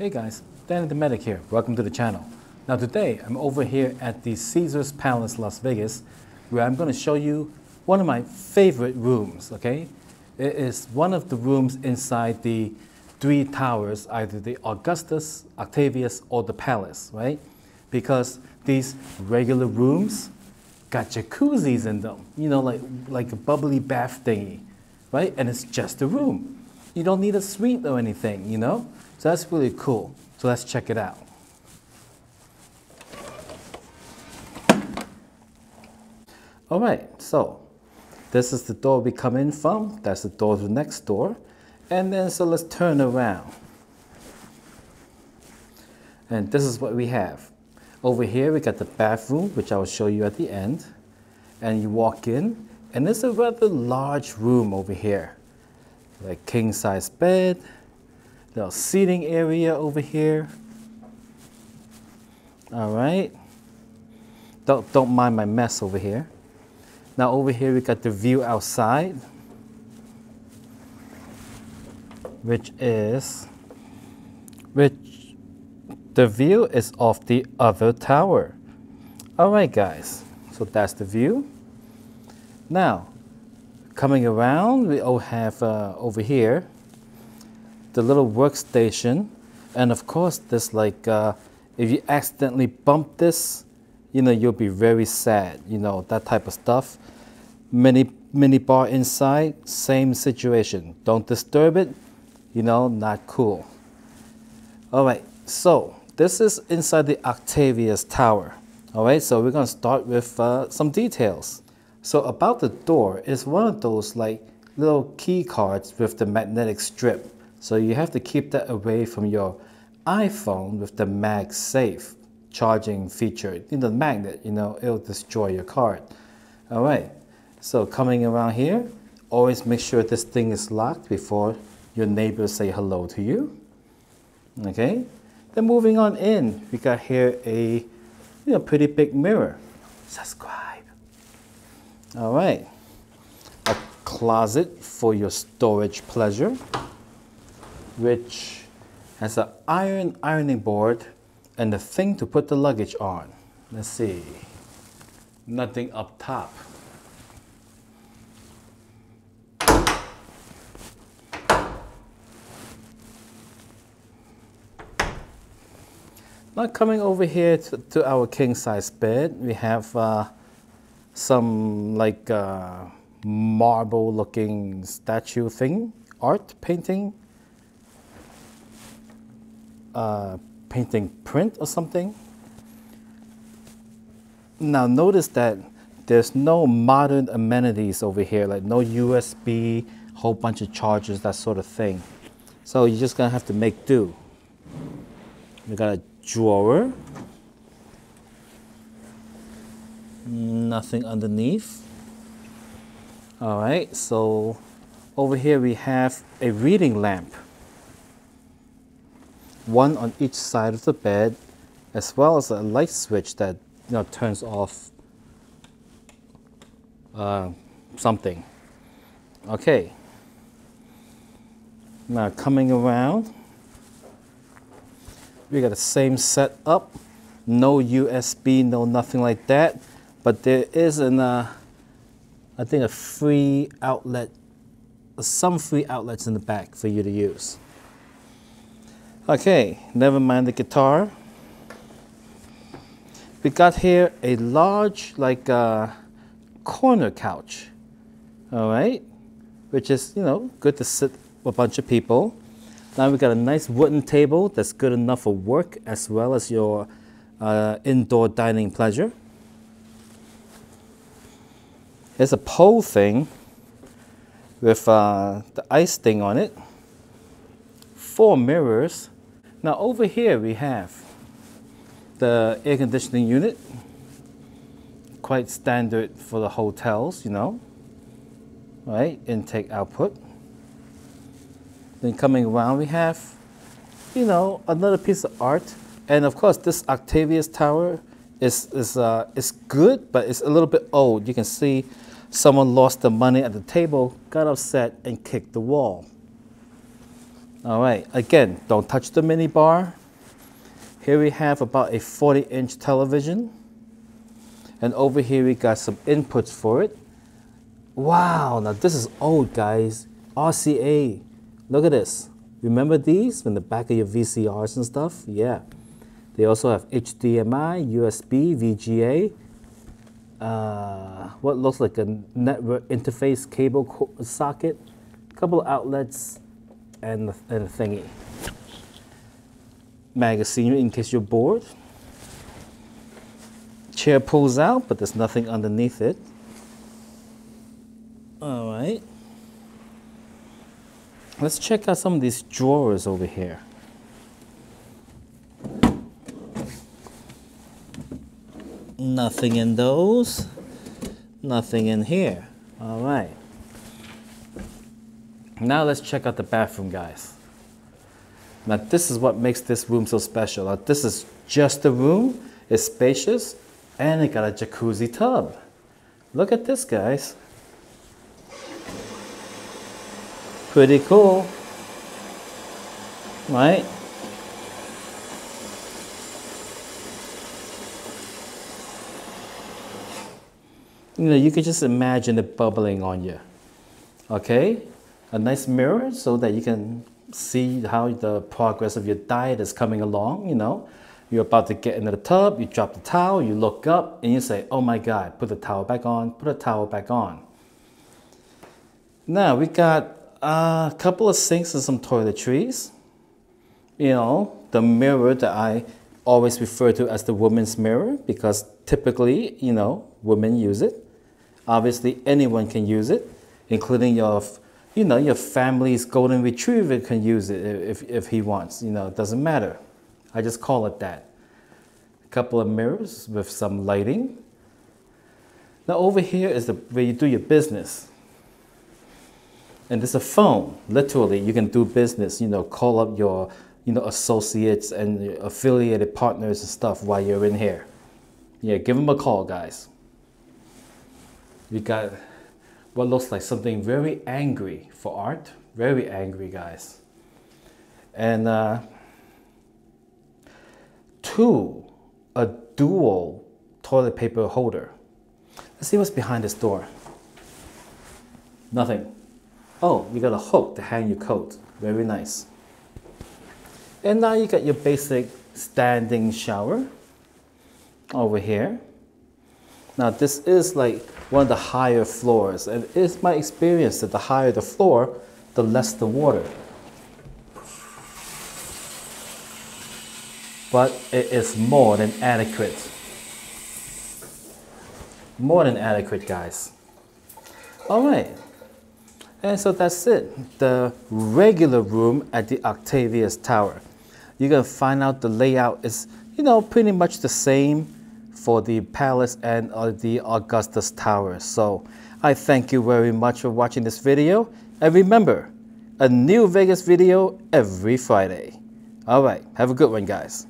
Hey guys, Danny the Medic here. Welcome to the channel. Now today I'm over here at the Caesars Palace Las Vegas where I'm going to show you one of my favorite rooms, okay? It is one of the rooms inside the three towers, either the Augustus, Octavius, or the Palace, right? Because these regular rooms got jacuzzis in them, you know, like, like a bubbly bath thingy, right? And it's just a room. You don't need a suite or anything, you know? So that's really cool. So let's check it out. All right, so this is the door we come in from. That's the door to the next door. And then, so let's turn around. And this is what we have. Over here, we got the bathroom, which I will show you at the end. And you walk in, and it's a rather large room over here. Like king size bed, little seating area over here. All right. Don't, don't mind my mess over here. Now over here we got the view outside, which is, which the view is of the other tower. All right, guys. So that's the view. Now, coming around, we all have uh, over here the little workstation. And of course, this like, uh, if you accidentally bump this, you know, you'll be very sad, you know, that type of stuff. Mini, mini bar inside, same situation. Don't disturb it, you know, not cool. All right, so this is inside the Octavius Tower. All right, so we're gonna start with uh, some details. So about the door is one of those like little key cards with the magnetic strip. So you have to keep that away from your iPhone with the MagSafe charging feature. In the magnet, you know, it'll destroy your card. All right, so coming around here, always make sure this thing is locked before your neighbors say hello to you. Okay, then moving on in, we got here a you know, pretty big mirror. Subscribe. All right, a closet for your storage pleasure which has an iron ironing board and the thing to put the luggage on. Let's see. Nothing up top. Now coming over here to, to our king size bed, we have uh, some like uh, marble looking statue thing, art painting uh, painting print or something. Now notice that there's no modern amenities over here, like no USB, whole bunch of chargers, that sort of thing. So you're just gonna have to make do. We got a drawer. Nothing underneath. All right, so over here we have a reading lamp one on each side of the bed, as well as a light switch that you know turns off uh, something. Okay. Now coming around, we got the same setup, no USB, no nothing like that, but there is an, uh, I think a free outlet, some free outlets in the back for you to use. Okay, never mind the guitar. We got here a large, like, uh, corner couch. All right, which is, you know, good to sit a bunch of people. Now we got a nice wooden table that's good enough for work as well as your uh, indoor dining pleasure. There's a pole thing with uh, the ice thing on it. Four mirrors now over here we have the air conditioning unit, quite standard for the hotels, you know, right? Intake output. Then coming around we have, you know, another piece of art. And of course this Octavius Tower is, is, uh, is good, but it's a little bit old. You can see someone lost the money at the table, got upset and kicked the wall. All right, again, don't touch the mini bar. Here we have about a 40 inch television. And over here we got some inputs for it. Wow, now this is old guys. RCA, look at this. Remember these in the back of your VCRs and stuff? Yeah. They also have HDMI, USB, VGA, uh, what looks like a network interface cable socket, a couple outlets, and, and a thingy. Magazine in case you're bored. Chair pulls out, but there's nothing underneath it. All right. Let's check out some of these drawers over here. Nothing in those. Nothing in here. All right. Now let's check out the bathroom, guys. Now this is what makes this room so special. Now this is just a room. It's spacious and it got a jacuzzi tub. Look at this, guys. Pretty cool, right? you know, you can just imagine it bubbling on you. Okay? A nice mirror so that you can see how the progress of your diet is coming along, you know. You're about to get into the tub, you drop the towel, you look up, and you say, oh my God, put the towel back on, put the towel back on. Now, we got a couple of sinks and some toiletries. You know, the mirror that I always refer to as the woman's mirror because typically, you know, women use it. Obviously, anyone can use it, including your, you know, your family's golden retriever can use it if, if he wants. You know, it doesn't matter. I just call it that. A couple of mirrors with some lighting. Now over here is the, where you do your business. And there's a phone. Literally, you can do business. You know, call up your, you know, associates and affiliated partners and stuff while you're in here. Yeah, give them a call, guys we got what looks like something very angry for art. Very angry, guys. And uh, two, a dual toilet paper holder. Let's see what's behind this door. Nothing. Oh, you got a hook to hang your coat. Very nice. And now you got your basic standing shower over here. Now this is like one of the higher floors. And it's my experience that the higher the floor, the less the water. But it is more than adequate. More than adequate, guys. All right. And so that's it. The regular room at the Octavius Tower. You're to find out the layout is, you know, pretty much the same for the palace and uh, the Augustus Tower. So I thank you very much for watching this video. And remember, a new Vegas video every Friday. All right, have a good one, guys.